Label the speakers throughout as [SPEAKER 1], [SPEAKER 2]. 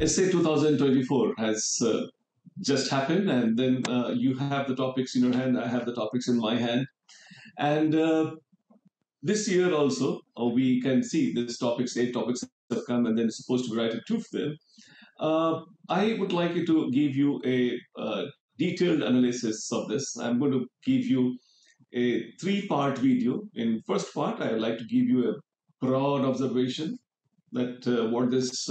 [SPEAKER 1] Essay 2024 has uh, just happened, and then uh, you have the topics in your hand, I have the topics in my hand. And uh, this year also, uh, we can see these topics, eight topics have come, and then supposed to be written two of them. Uh, I would like you to give you a uh, detailed analysis of this. I'm going to give you a three-part video. In first part, I would like to give you a broad observation that what this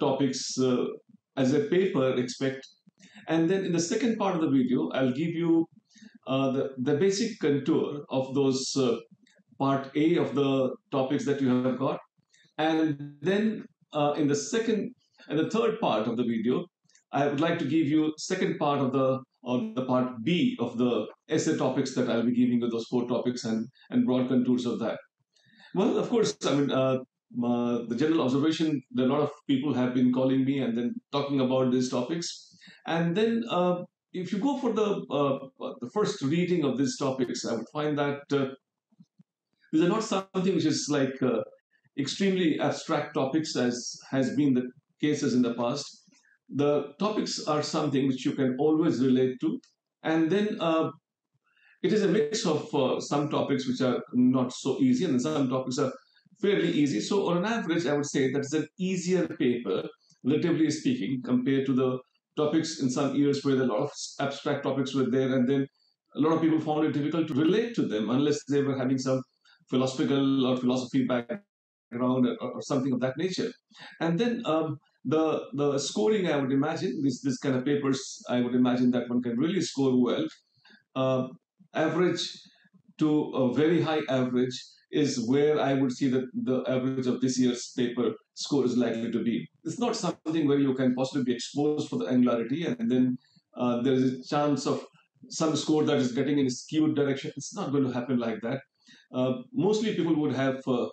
[SPEAKER 1] topics uh, as a paper expect. And then in the second part of the video, I'll give you uh, the, the basic contour of those uh, part A of the topics that you have got. And then uh, in the second and the third part of the video, I would like to give you second part of the or the part B of the essay topics that I'll be giving you those four topics and, and broad contours of that. Well, of course, I mean, uh, uh, the general observation that a lot of people have been calling me and then talking about these topics. And then uh, if you go for the uh, the first reading of these topics, I would find that uh, these are not something which is like uh, extremely abstract topics as has been the cases in the past. The topics are something which you can always relate to. And then uh, it is a mix of uh, some topics which are not so easy and some topics are fairly easy. So on an average, I would say that it's an easier paper, relatively speaking, compared to the topics in some years where a lot of abstract topics were there, and then a lot of people found it difficult to relate to them unless they were having some philosophical or philosophy background or, or something of that nature. And then um, the the scoring, I would imagine, this this kind of papers, I would imagine that one can really score well. Uh, average to a very high average is where I would see that the average of this year's paper score is likely to be. It's not something where you can possibly be exposed for the angularity and then uh, there is a chance of some score that is getting in a skewed direction. It's not going to happen like that. Uh, mostly people would have, uh,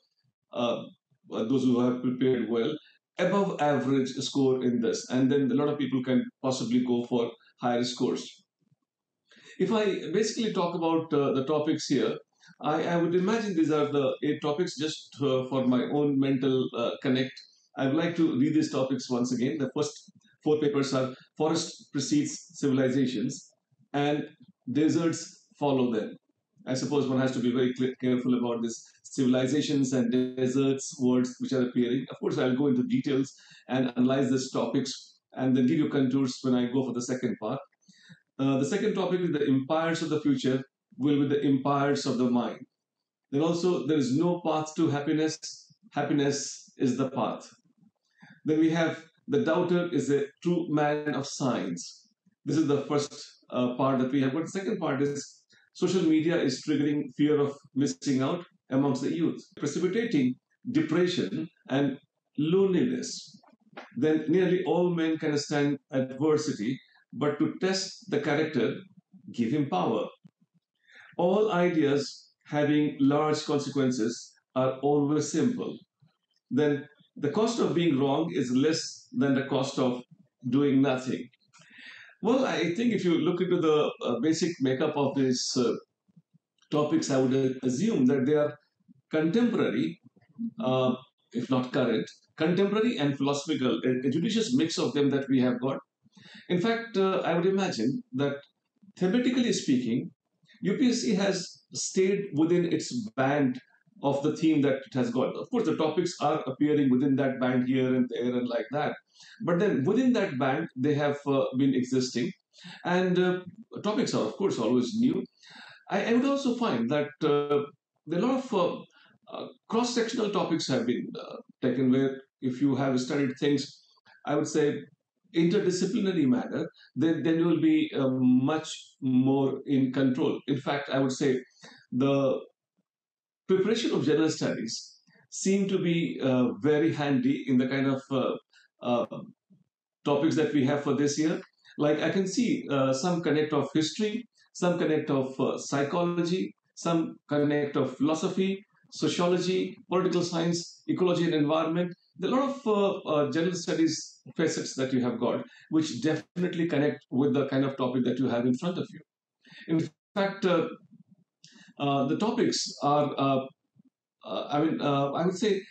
[SPEAKER 1] uh those who have prepared well, above average score in this. And then a lot of people can possibly go for higher scores. If I basically talk about uh, the topics here, I, I would imagine these are the eight topics just uh, for my own mental uh, connect. I would like to read these topics once again. The first four papers are Forest precedes civilizations and deserts follow them. I suppose one has to be very careful about this civilizations and deserts words which are appearing. Of course, I'll go into details and analyze these topics and then give you contours when I go for the second part. Uh, the second topic is the empires of the future will be the empires of the mind. Then also, there is no path to happiness. Happiness is the path. Then we have the doubter is a true man of science. This is the first uh, part that we have. But the second part is social media is triggering fear of missing out amongst the youth, precipitating depression and loneliness. Then nearly all men can stand adversity, but to test the character, give him power all ideas having large consequences are always simple, then the cost of being wrong is less than the cost of doing nothing. Well, I think if you look into the uh, basic makeup of these uh, topics, I would assume that they are contemporary, uh, if not current, contemporary and philosophical, a, a, judicious mix of them that we have got. In fact, uh, I would imagine that thematically speaking, UPSC has stayed within its band of the theme that it has got. Of course, the topics are appearing within that band here and there and like that. But then within that band, they have uh, been existing. And uh, topics are, of course, always new. I, I would also find that uh, there are a lot of uh, uh, cross sectional topics have been uh, taken where if you have studied things, I would say interdisciplinary manner, then, then you will be uh, much more in control. In fact, I would say the preparation of general studies seem to be uh, very handy in the kind of uh, uh topics that we have for this year. Like I can see uh, some connect of history, some connect of uh, psychology, some connect of philosophy, sociology, political science, ecology and environment. A lot of general studies facets that you have got, which definitely connect with the kind of topic that you have in front of you. In fact, uh, uh, the topics are, uh, uh I mean, uh, I would say,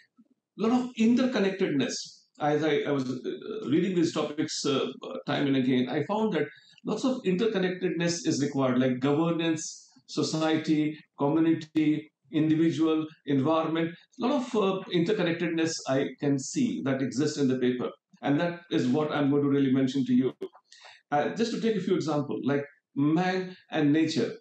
[SPEAKER 1] a lot of interconnectedness as I, I was uh, reading these topics uh, time and again, I found that lots of interconnectedness is required, like governance, society, community, individual, environment. A lot of uh, interconnectedness I can see that exists in the paper. And that is what I'm going to really mention to you. Uh, just to take a few examples, like man and nature.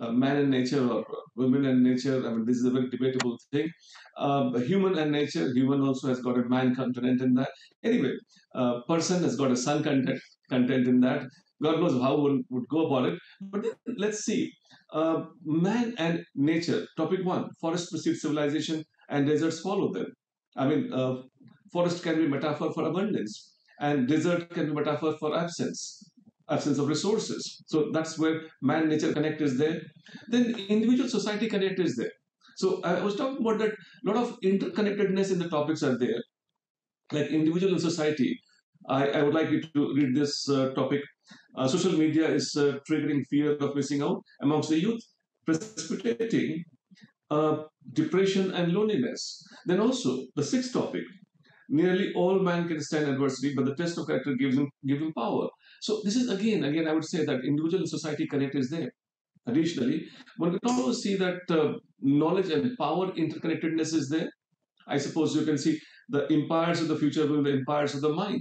[SPEAKER 1] Uh, man and nature or women and nature. I mean, this is a very debatable thing. Uh, human and nature. Human also has got a man content in that. Anyway, uh, person has got a sun content content in that. God knows how one would go about it. But let's see. Uh, man and nature. Topic one: forest precedes civilization, and deserts follow them. I mean, uh, forest can be metaphor for abundance, and desert can be metaphor for absence absence of resources. So that's where man nature connect is there. Then individual society connect is there. So I was talking about that a lot of interconnectedness in the topics are there, like individual and society. I, I would like you to read this uh, topic. Uh, social media is uh, triggering fear of missing out amongst the youth, precipitating uh, depression and loneliness. Then also the sixth topic, nearly all man can stand adversity, but the test of character gives him, gives him power. So this is again, again, I would say that individual and society connect is there. Additionally, one can also see that uh, knowledge and power interconnectedness is there. I suppose you can see the empires of the future will be the empires of the mind.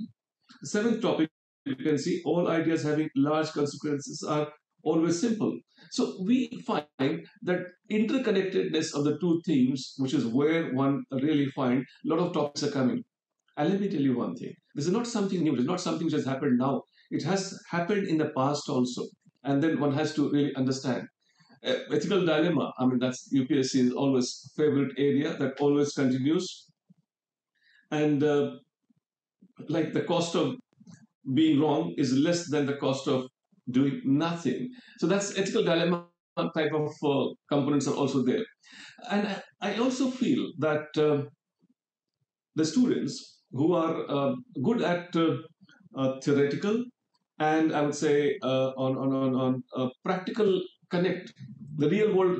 [SPEAKER 1] The seventh topic, you can see all ideas having large consequences are always simple. So we find that interconnectedness of the two themes, which is where one really find a lot of topics are coming. And let me tell you one thing. This is not something new. It's not something which has happened now. It has happened in the past also. And then one has to really understand. Uh, ethical dilemma, I mean, that's UPSC is always favorite area that always continues. And uh, like the cost of being wrong is less than the cost of doing nothing. So that's ethical dilemma type of uh, components are also there. And I also feel that uh, the students who are uh, good at uh, uh, theoretical and I would say uh, on, on, on, on practical connect, the real world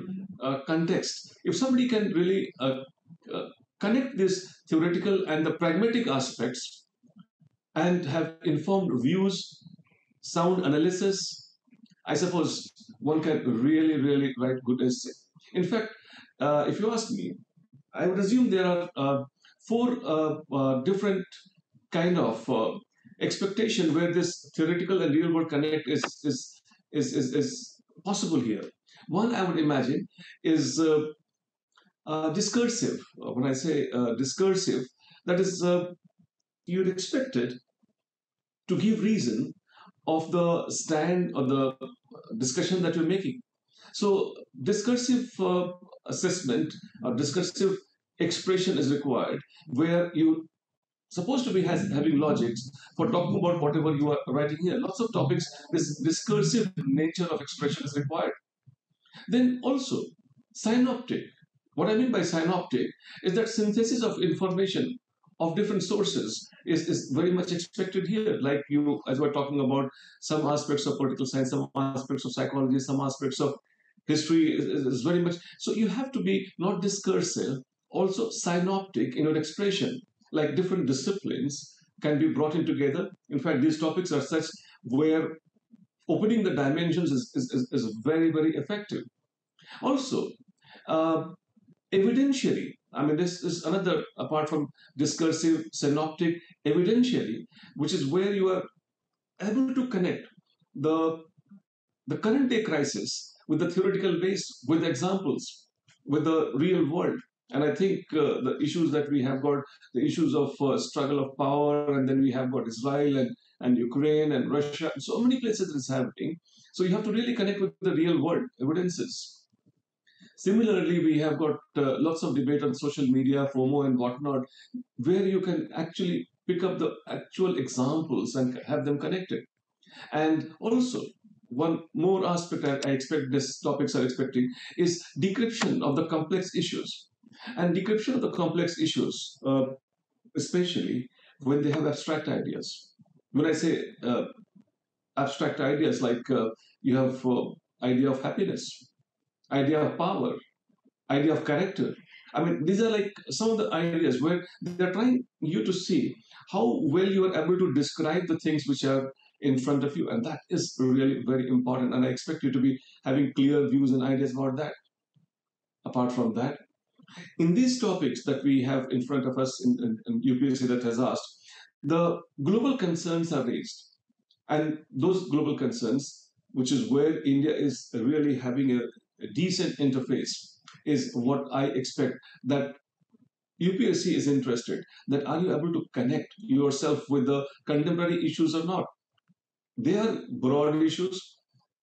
[SPEAKER 1] context, if somebody can really connect this theoretical and the pragmatic aspects and have informed views sound analysis, I suppose one can really, really write good essay. In fact, uh, if you ask me, I would assume there are uh, four uh, uh different kind of uh, expectation where this theoretical and real world connect is, is, is, is, is possible here. One I would imagine is uh, discursive. When I say discursive, that is you'd expect it to give reason of the stand or the discussion that you're making. So, discursive uh, assessment or discursive expression is required where you supposed to be has, having logics for talking about whatever you are writing here. Lots of topics, this discursive nature of expression is required. Then also, synoptic. What I mean by synoptic is that synthesis of information of different sources is, is very much expected here. Like you, as we're talking about some aspects of political science, some aspects of psychology, some aspects of history is, is very much. So you have to be not discursive, also synoptic in your expression. Like different disciplines can be brought in together. In fact, these topics are such where opening the dimensions is, is, is, very, very effective. Also, uh, I mean, this is another, apart from discursive, synoptic, evidentiary, which is where you are able to connect the, the current day crisis with the theoretical base, with examples, with the real world. And I think uh, the issues that we have got, the issues of uh, struggle of power, and then we have got Israel and, and Ukraine and Russia, so many places it's happening. So you have to really connect with the real world evidences. Similarly, we have got uh, lots of debate on social media, FOMO and whatnot, where you can actually pick up the actual examples and have them connected. And also, one more aspect I, I expect these topics are expecting is decryption of the complex issues. And decryption of the complex issues, uh, especially when they have abstract ideas. When I say uh, abstract ideas, like uh, you have uh, idea of happiness, idea of power, idea of character. I mean, these are like some of the ideas where they're trying you to see how well you are able to describe the things which are in front of you. And that is really very important. And I expect you to be having clear views and ideas about that. Apart from that, in these topics that we have in front of us in, in, in UPSC that has asked, the global concerns are raised. And those global concerns, which is where India is really having a, a decent interface, is what I expect that UPSC is interested. That are you able to connect yourself with the contemporary issues or not? They are broad issues,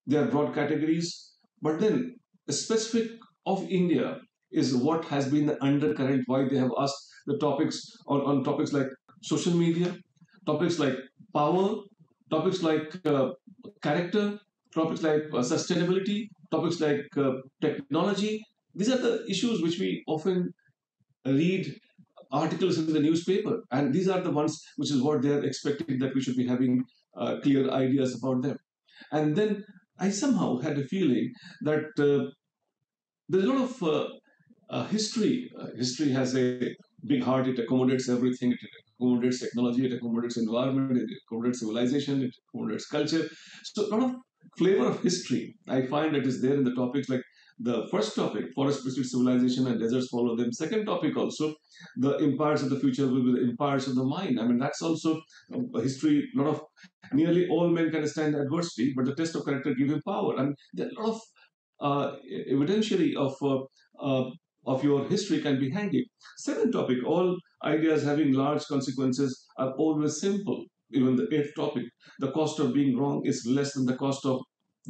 [SPEAKER 1] they are broad categories, but then specific of India is what has been the undercurrent why they have asked the topics on, on topics like social media, topics like power, topics like uh, character, topics like uh, sustainability, topics like uh, technology. These are the issues which we often read articles in the newspaper, and these are the ones which is what they are expecting that we should be having uh, clear ideas about them. And then I somehow had a feeling that uh, there's a lot of uh, uh, history. History has a big heart. It accommodates everything. It accommodates technology. It accommodates environment. It accommodates civilization. It accommodates culture. So a lot of flavor of history I find that is there in the topics like the first topic, forest precede civilization and deserts follow them. Second topic also, the empires of the future will be the empires of the mind. I mean, that's also a history, a lot of, nearly all men can stand adversity, but the test of character give him power. And there are a lot of uh, evidentiary of uh, uh, of your history can be handy. Second topic, all ideas having large consequences are always simple. Even the eighth topic, the cost of being wrong is less than the cost of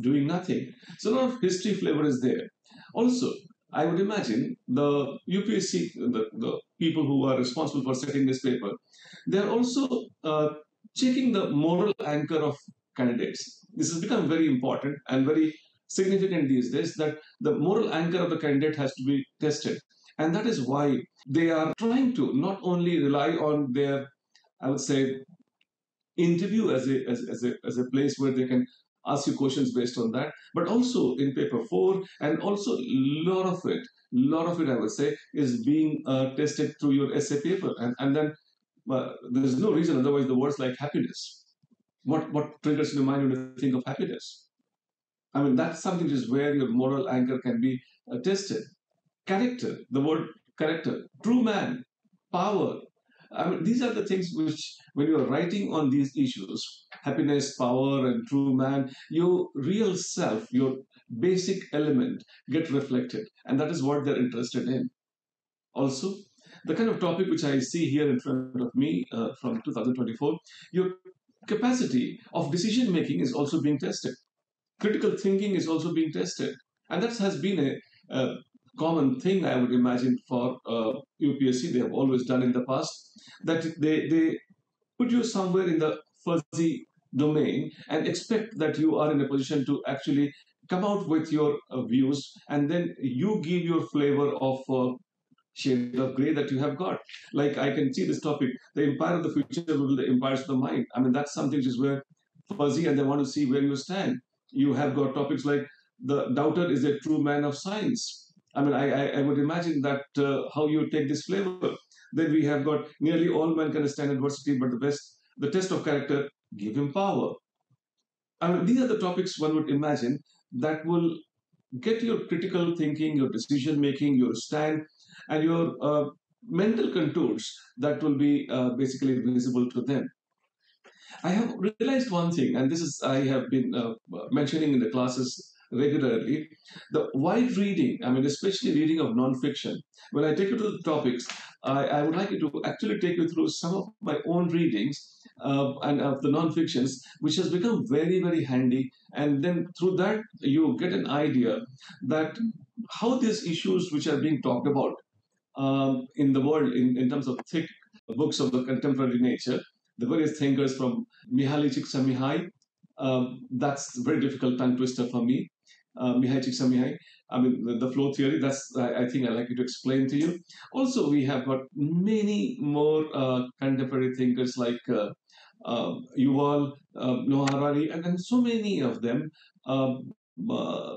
[SPEAKER 1] doing nothing. So a lot of history flavor is there. Also, I would imagine the UPSC, the, the people who are responsible for setting this paper, they are also uh, checking the moral anchor of candidates. This has become very important and very significant these days that the moral anchor of the candidate has to be tested. And that is why they are trying to not only rely on their, I would say, interview as a, as, as a, as a place where they can ask you questions based on that, but also in paper four, and also a lot of it, lot of it, I would say, is being uh, tested through your essay paper. And, and then there's no reason otherwise the words like happiness. What, what triggers your mind when you think of happiness? I mean, that's something just where your moral anchor can be uh, tested. Character, the word character, true man, power. I mean, these are the things which, when you are writing on these issues, happiness, power, and true man, your real self, your basic element get reflected. And that is what they're interested in. Also, the kind of topic which I see here in front of me uh, from 2024, your capacity of decision making is also being tested critical thinking is also being tested. And that has been a, a common thing, I would imagine, for uh, UPSC. They have always done in the past that they, they put you somewhere in the fuzzy domain and expect that you are in a position to actually come out with your uh, views and then you give your flavor of uh, shade of gray that you have got. Like I can see this topic, the empire of the future will be the empires of the mind. I mean, that's something which is where fuzzy and they want to see where you stand you have got topics like the doubter is a true man of science. I mean, I, I, would imagine that uh, how you take this flavor. Then we have got nearly all men can stand adversity, but the best, the test of character, give him power. I mean, these are the topics one would imagine that will get your critical thinking, your decision making, your stand, and your uh, mental contours that will be uh, basically visible to them. I have realized one thing, and this is I have been uh, mentioning in the classes regularly. The wide reading, I mean, especially reading of nonfiction. When I take you to the topics, I, I would like you to actually take you through some of my own readings uh, and of the nonfictions, which has become very, very handy. And then through that, you get an idea that how these issues which are being talked about um, in the world in, in terms of thick books of the contemporary nature the various thinkers from Mihaly Csikszentmihalyi. Um, that's a very difficult tongue twister for me. Uh, Mihaly Csikszentmihalyi. I mean, the, the, flow theory, that's, I, I, think I'd like you to explain to you. Also, we have got many more uh, contemporary thinkers like uh, uh, Yuval uh, Noah Harari, and, then so many of them, um, uh,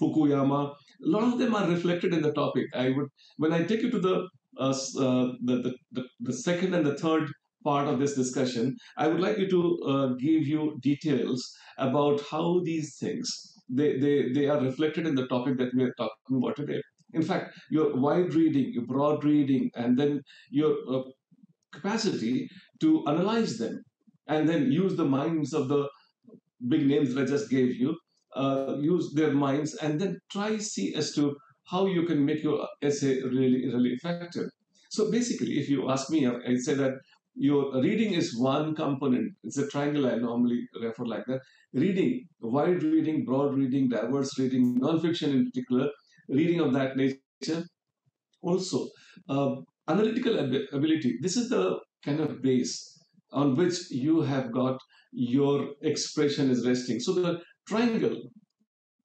[SPEAKER 1] Fukuyama, a lot of them are reflected in the topic. I would, when I take you to the, uh, uh, the, the, the, second and the third part of this discussion, I would like you to uh, give you details about how these things they, they, they are reflected in the topic that we are talking about today. In fact, your wide reading, your broad reading, and then your uh, capacity to analyze them and then use the minds of the big names that I just gave you, uh, use their minds, and then try see as to how you can make your essay really, really effective. So basically, if you ask me, I say that your reading is one component. It's a triangle I normally refer like that. Reading, wide reading, broad reading, diverse reading, nonfiction in particular, reading of that nature. Also, uh, analytical ab- ability. This is the kind of base on which you have got your expression is resting. So the triangle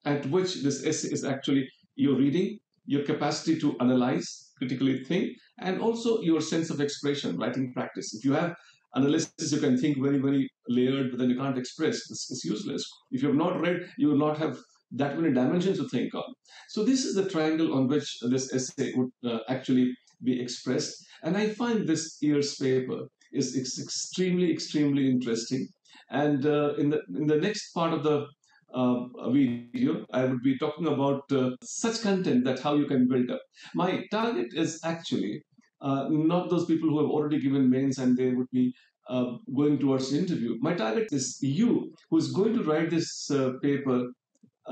[SPEAKER 1] at which this essay is actually your reading, your capacity to analyze, critically think, and also your sense of expression, writing practice. If you have analysis, you can think very, very layered, but then you can't express. This is useless. If you have not read, you will not have that many dimensions to think on. So this is the triangle on which this essay would uh, actually be expressed. And I find this year's paper is extremely, extremely interesting. And uh, in the in the next part of the uh, video, I would be talking about uh, such content that how you can build up. My target is actually uh, not those people who have already given mains and they would be uh, going towards the interview. My target is you who is going to write this uh, paper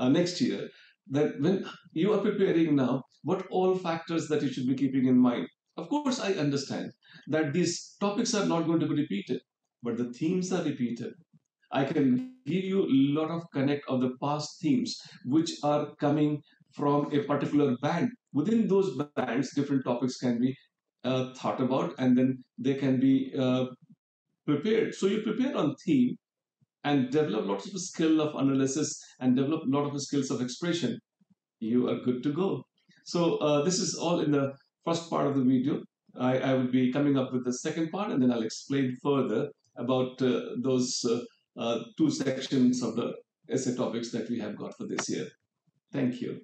[SPEAKER 1] next year. That when you are preparing now, what all factors that you should be keeping in mind. Of course, I understand that these topics are not going to be repeated, but the themes are repeated. I can give you a lot of connect of the past themes which are coming from a particular band. Within those bands, different topics can be uh, thought about and then they can be uh, prepared. So you prepare on theme and develop lots of skill of analysis and develop a lot of skills of expression. You are good to go. So uh, this is all in the first part of the video. I, I will be coming up with the second part and then I'll explain further about uh, those uh, uh, two sections of the essay topics that we have got for this year. Thank you.